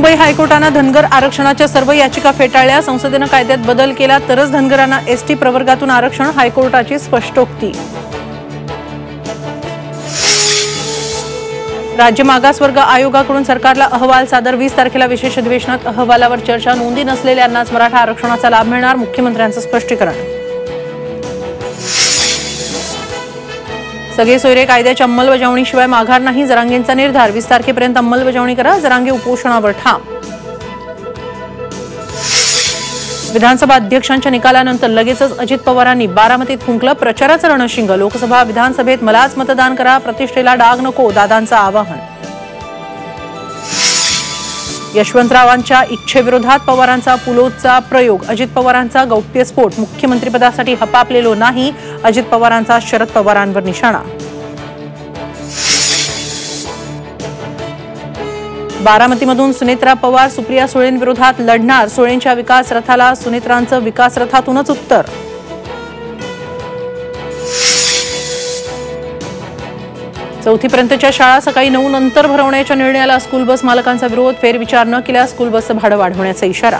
मुंबई हायकोर्टानं धनगर आरक्षणाच्या सर्व याचिका फेटाळल्या. संसदेनं कायद्यात बदल केला तरच धनगरांना एसटी प्रवर्गातून आरक्षण हायकोर्टाची स्पष्टोक्ती. राज्य मागासवर्ग आयोगाकडून सरकारला अहवाल सादर. वीस तारखेला विशेष अधिवेशनात अहवालावर चर्चा. नोंदी नसलेल्यांनाच मराठा आरक्षणाचा लाभ मिळणार मुख्यमंत्र्यांचं स्पष्टीकरण. सगळे सोयरे कायद्याच्या अंमलबजावणीशिवाय माघार नाही. जरांगेंचा निर्धार. वीस तारखेपर्यंत अंमलबजावणी करा. जरांगे उपोषणावर ठाम. विधानसभा अध्यक्षांच्या निकालानंतर लगेचच अजित पवारांनी बारामतीत फुंकलं प्रचाराचं रणशिंग. लोकसभा विधानसभेत मलाच मतदान करा. प्रतिष्ठेला डाग नको. दादांचं आवाहन. यशवंतरावांच्या इच्छेविरोधात पवारांचा पुलोदचा प्रयोग. अजित पवारांचा गौप्यस्फोट मुख्यमंत्रीपदासाठी हपापलेलो नाही. अजित पवारांचा शरद पवारांवर निशाणा. बारामतीमधून सुनेत्रा पवार सुप्रिया सुळेंविरोधात लढणार. सुळेंच्या विकास रथाला सुनेत्रांचं विकास रथातूनच उत्तर. चौथीपर्यंतच्या शाळा सकाळी नऊ नंतर भरवण्याच्या निर्णयाला स्कूल बस मालकांचा विरोध फेरविचार न केल्यास स्कूल बसचं भाडं वाढवण्याचा इशारा.